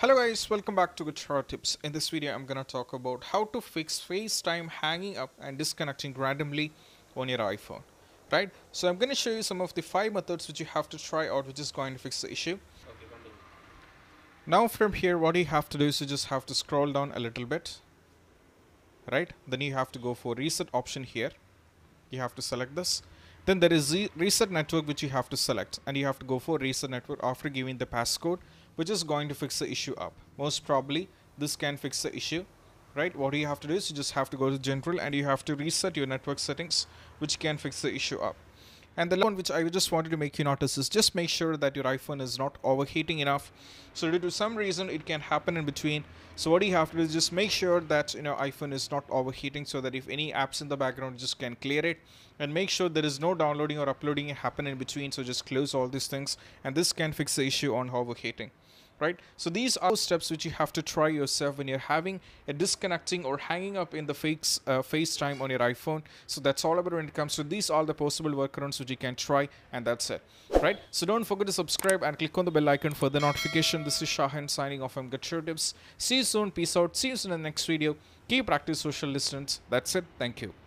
Hello guys, welcome back to Get Droid Tips. In this video, I'm gonna talk about how to fix FaceTime hanging up and disconnecting randomly on your iPhone. Right? So I'm gonna show you some of the five methods which you have to try out, which is going to fix the issue. Now from here, what you have to do is you just have to scroll down a little bit. Right? Then you have to go for reset option here. You have to select this. Then there is Z reset network which you have to select and you have to go for reset network after giving the passcode which is going to fix the issue up. Most probably this can fix the issue, right? What you have to do is you just have to go to general and you have to reset your network settings, which can fix the issue up. And the one which I just wanted to make you notice is just make sure that your iPhone is not overheating enough. So due to some reason it can happen in between. So what you have to do is just make sure that you know iPhone is not overheating so that if any apps in the background just can clear it and make sure there is no downloading or uploading happen in between. So just close all these things and this can fix the issue on overheating right? So these are steps which you have to try yourself when you're having a disconnecting or hanging up in the fakes uh, FaceTime on your iPhone. So that's all about when it comes to these all the possible workarounds which you can try and that's it right? So don't forget to subscribe and click on the bell icon for the notification. This is Shahan signing off. From Get Droid Tips see you soon. Peace out. See you soon in the next video. Keep practice social distance. That's it. Thank you